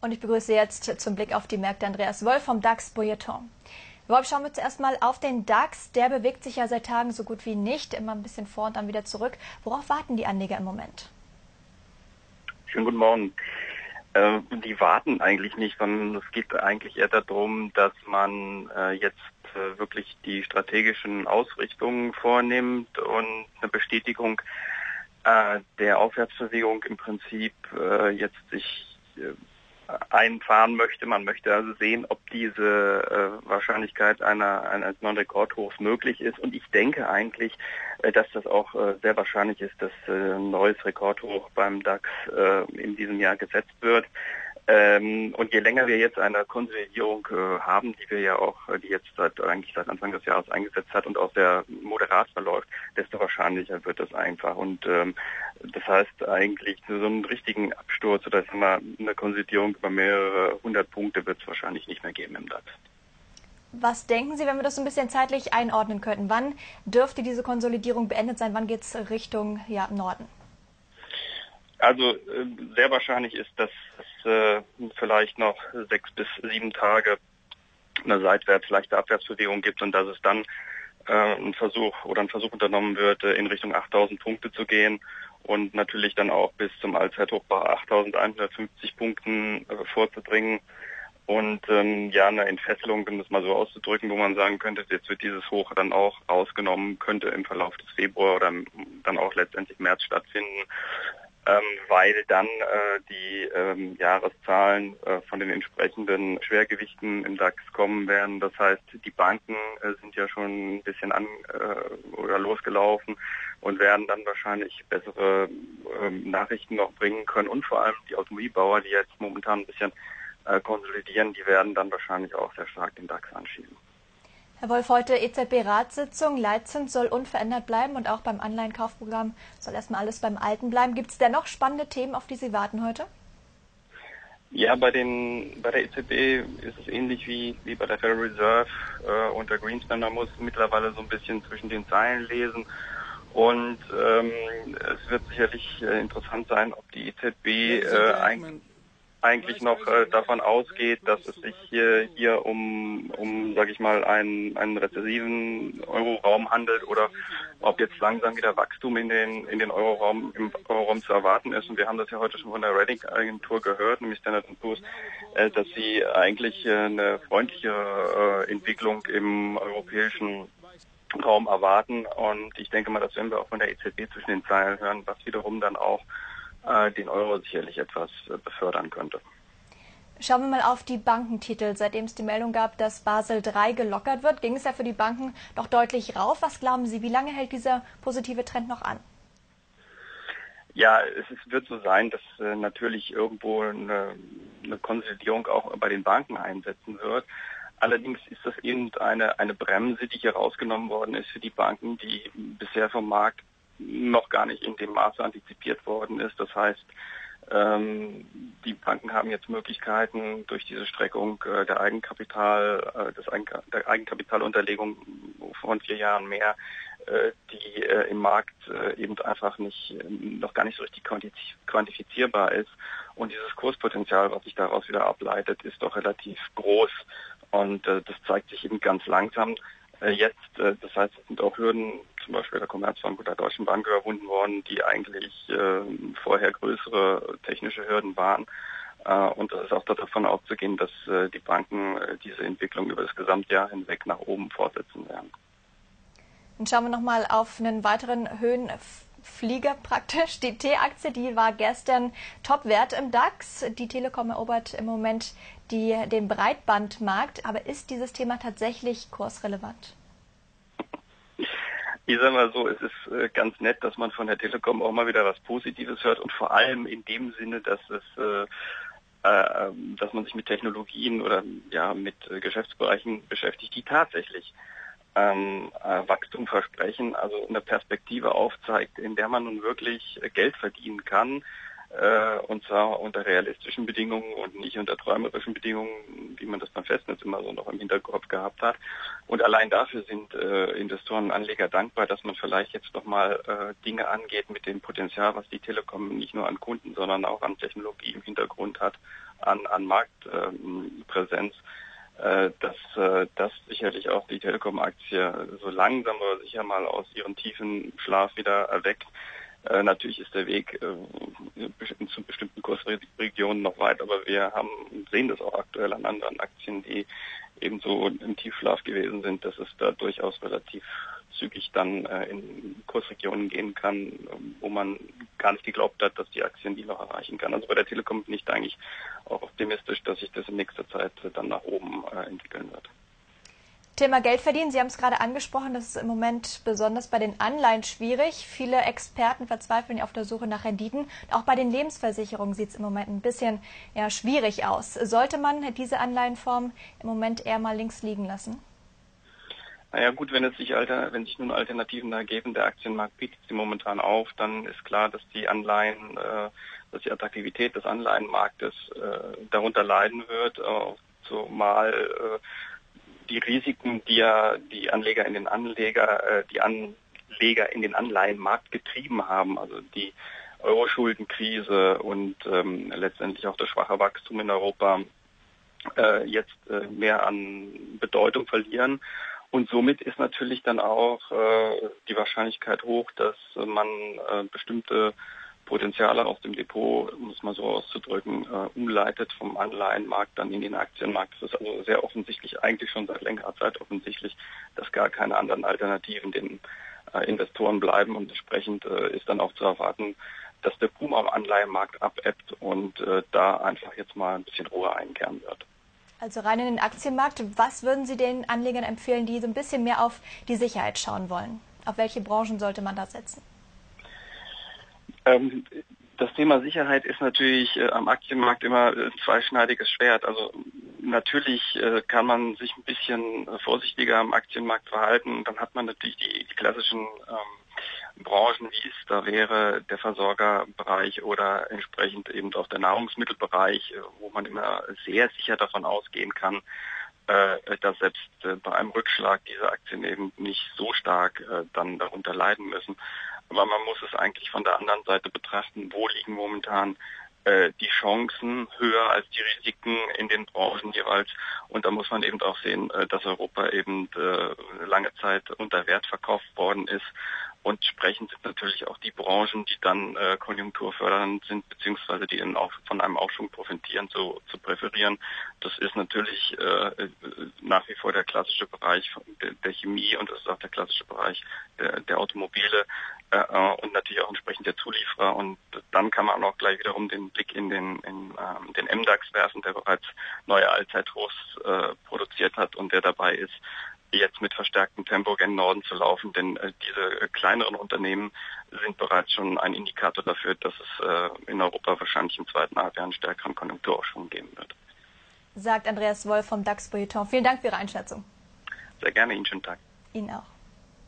Und ich begrüße jetzt zum Blick auf die Märkte Andreas Wolf vom DAX Bulletin. Wolf, schauen wir zuerst mal auf den DAX. Der bewegt sich ja seit Tagen so gut wie nicht, immer ein bisschen vor und dann wieder zurück. Worauf warten die Anleger im Moment? Schönen guten Morgen. Äh, die warten eigentlich nicht, sondern es geht eigentlich eher darum, dass man äh, jetzt äh, wirklich die strategischen Ausrichtungen vornimmt und eine Bestätigung äh, der Aufwärtsbewegung im Prinzip äh, jetzt sich äh, einfahren möchte. Man möchte also sehen, ob diese äh, Wahrscheinlichkeit einer, eines neuen Rekordhochs möglich ist. Und ich denke eigentlich, äh, dass das auch äh, sehr wahrscheinlich ist, dass äh, ein neues Rekordhoch beim DAX äh, in diesem Jahr gesetzt wird. Ähm, und je länger wir jetzt eine Konsolidierung äh, haben, die wir ja auch, äh, die jetzt seit eigentlich seit Anfang des Jahres eingesetzt hat und auch sehr moderat verläuft, desto wahrscheinlicher wird das einfach. Und ähm, das heißt eigentlich so einen richtigen Absturz oder mal eine Konsolidierung über mehrere hundert Punkte wird es wahrscheinlich nicht mehr geben im DAX. Was denken Sie, wenn wir das so ein bisschen zeitlich einordnen könnten? Wann dürfte diese Konsolidierung beendet sein? Wann geht es Richtung ja, Norden? Also äh, sehr wahrscheinlich ist, dass es äh, vielleicht noch sechs bis sieben Tage eine seitwärts leichte Abwärtsbewegung gibt und dass es dann äh, ein Versuch oder ein Versuch unternommen wird, in Richtung 8000 Punkte zu gehen und natürlich dann auch bis zum Allzeithoch bei 8150 Punkten vorzudringen. Und ähm, ja, eine Entfesselung, um das mal so auszudrücken, wo man sagen könnte, jetzt wird dieses Hoch dann auch rausgenommen, könnte im Verlauf des Februar oder dann auch letztendlich März stattfinden ähm, weil dann äh, die ähm, Jahreszahlen äh, von den entsprechenden Schwergewichten im DAX kommen werden. Das heißt, die Banken äh, sind ja schon ein bisschen an äh, oder losgelaufen und werden dann wahrscheinlich bessere ähm, Nachrichten noch bringen können und vor allem die Automobilbauer, die jetzt momentan ein bisschen äh, konsolidieren, die werden dann wahrscheinlich auch sehr stark den DAX anschieben. Herr Wolf, heute EZB-Ratssitzung. Leitzins soll unverändert bleiben und auch beim Anleihenkaufprogramm soll erstmal alles beim Alten bleiben. Gibt es denn noch spannende Themen, auf die Sie warten heute? Ja, bei, den, bei der EZB ist es ähnlich wie, wie bei der Federal Reserve äh, unter Greenspan. Man muss mittlerweile so ein bisschen zwischen den Zeilen lesen. Und ähm, es wird sicherlich äh, interessant sein, ob die EZB äh, eigentlich eigentlich noch äh, davon ausgeht, dass es sich hier, hier um sage ich mal, einen, einen rezessiven Euroraum handelt oder ob jetzt langsam wieder Wachstum in den, in den Euroraum, im Euroraum zu erwarten ist. Und wir haben das ja heute schon von der Rating-Agentur gehört, nämlich Standard Poor's, äh, dass sie eigentlich äh, eine freundliche äh, Entwicklung im europäischen Raum erwarten. Und ich denke mal, das werden wir auch von der EZB zwischen den Zeilen hören, was wiederum dann auch äh, den Euro sicherlich etwas äh, befördern könnte. Schauen wir mal auf die Bankentitel. Seitdem es die Meldung gab, dass Basel III gelockert wird, ging es ja für die Banken doch deutlich rauf. Was glauben Sie, wie lange hält dieser positive Trend noch an? Ja, es wird so sein, dass äh, natürlich irgendwo eine, eine Konsolidierung auch bei den Banken einsetzen wird. Allerdings ist das eben eine, Bremse, die hier rausgenommen worden ist für die Banken, die bisher vom Markt noch gar nicht in dem Maße antizipiert worden ist. Das heißt, die Banken haben jetzt Möglichkeiten durch diese Streckung äh, der Eigenkapital, äh, des Eigen der Eigenkapitalunterlegung von vier Jahren mehr, äh, die im Markt eben einfach nicht noch gar nicht so richtig quantifizierbar ist. Und dieses Kurspotenzial, was sich daraus wieder ableitet, ist doch relativ groß. Und das zeigt sich eben ganz langsam. Jetzt, das heißt, es sind auch Hürden, zum Beispiel der Commerzbank oder der Deutschen Bank überwunden worden, die eigentlich äh, vorher größere technische Hürden waren. Und es ist auch davon auszugehen, dass die Banken diese Entwicklung über das Gesamtjahr hinweg nach oben fortsetzen werden. Dann schauen wir nochmal auf einen weiteren Höhenflieger praktisch. Die T-Aktie, die war gestern Topwert im DAX. Die Telekom erobert im Moment die, den Breitbandmarkt. Aber ist dieses Thema tatsächlich kursrelevant? Ich sage mal so, es ist äh, ganz nett, dass man von der Telekom auch mal wieder was Positives hört und vor allem in dem Sinne, dass es äh, äh, dass man sich mit Technologien oder ja mit äh, Geschäftsbereichen beschäftigt, die tatsächlich ähm, äh, Wachstum versprechen, also eine Perspektive aufzeigt, in der man nun wirklich Geld verdienen kann, äh, und zwar unter realistischen Bedingungen und nicht unter träumerischen Bedingungen, wie man das beim Festnetz immer so noch im Hinterkopf gehabt hat. Und allein dafür sind äh, Investoren und Anleger dankbar, dass man vielleicht jetzt nochmal äh, Dinge angeht mit dem Potenzial, was die Telekom nicht nur an Kunden, sondern auch an Technologie im Hintergrund hat, an, an Marktpräsenz. Äh, dass äh, das sicherlich auch die Telekom-Aktie so langsam aber sicher mal aus ihrem tiefen Schlaf wieder erweckt. Äh, natürlich ist der Weg äh, zu bestimmten Kursregionen noch weit, aber wir haben, sehen das auch aktuell an anderen Aktien, die ebenso im Tiefschlaf gewesen sind, dass es da durchaus relativ zügig dann äh, in Kursregionen gehen kann, wo man gar nicht geglaubt hat, dass die Aktien die noch erreichen kann. Also bei der Telekom bin ich eigentlich auch optimistisch, dass sich das in nächster Zeit dann nach oben äh, entwickeln wird. Thema Geld verdienen. Sie haben es gerade angesprochen, das ist im Moment besonders bei den Anleihen schwierig. Viele Experten verzweifeln auf der Suche nach Renditen. Auch bei den Lebensversicherungen sieht es im Moment ein bisschen ja, schwierig aus. Sollte man diese Anleihenform im Moment eher mal links liegen lassen? Naja gut, wenn es sich alter, wenn sich nun Alternativen ergeben, der Aktienmarkt bietet sie momentan auf, dann ist klar, dass die Anleihen, äh, dass die Attraktivität des Anleihenmarktes äh, darunter leiden wird, äh, zumal äh, die Risiken, die ja die Anleger in den Anleger, äh, die Anleger in den Anleihenmarkt getrieben haben, also die Euro-Schuldenkrise und ähm, letztendlich auch das schwache Wachstum in Europa äh, jetzt äh, mehr an Bedeutung verlieren. Und somit ist natürlich dann auch äh, die Wahrscheinlichkeit hoch, dass man äh, bestimmte Potenziale aus dem Depot, es mal so auszudrücken, äh, umleitet vom Anleihenmarkt dann in den Aktienmarkt. Das ist also sehr offensichtlich, eigentlich schon seit längerer Zeit offensichtlich, dass gar keine anderen Alternativen den äh, Investoren bleiben und entsprechend äh, ist dann auch zu erwarten, dass der Boom am Anleihenmarkt abebbt und da einfach jetzt mal ein bisschen Ruhe einkehren wird. Also rein in den Aktienmarkt. Was würden Sie den Anlegern empfehlen, die so ein bisschen mehr auf die Sicherheit schauen wollen? Auf welche Branchen sollte man da setzen? Ähm, das Thema Sicherheit ist natürlich äh, am Aktienmarkt immer ein zweischneidiges Schwert. Also natürlich äh, kann man sich ein bisschen vorsichtiger am Aktienmarkt verhalten. Dann hat man natürlich die, die klassischen ähm, Branchen, wie es da wäre, der Versorgerbereich oder entsprechend eben auch der Nahrungsmittelbereich, äh, wo man immer sehr sicher davon ausgehen kann, äh, dass selbst äh, bei einem Rückschlag diese Aktien eben nicht so stark äh, dann darunter leiden müssen. Aber man muss es eigentlich von der anderen Seite betrachten, wo liegen momentan äh, die Chancen höher als die Risiken in den Branchen jeweils. Und da muss man eben auch sehen, äh, dass Europa eben äh, lange Zeit unter Wert verkauft worden ist und entsprechend sind natürlich auch die Branchen, die dann äh, konjunkturfördernd sind, beziehungsweise die dann auch von einem Aufschwung profitieren, zu, zu präferieren. Das ist natürlich äh, nach wie vor der klassische Bereich der, Chemie und das ist auch der klassische Bereich der, der Automobile äh, äh und natürlich auch entsprechend der Zulieferer. Und dann kann man auch gleich wiederum den Blick in den, in, ähm, den MDAX werfen, der bereits neue Allzeithochs äh, produziert hat und der dabei ist, jetzt mit verstärktem Tempo gen Norden zu laufen, denn äh, diese äh, kleineren Unternehmen sind bereits schon ein Indikator dafür, dass es äh, in Europa wahrscheinlich im zweiten Halbjahr einen stärkeren Konjunkturaufschwung geben wird. Sagt Andreas Wolf vom DAX Bulletin. Vielen Dank für Ihre Einschätzung. Sehr gerne, Ihnen schönen Tag. Ihnen auch.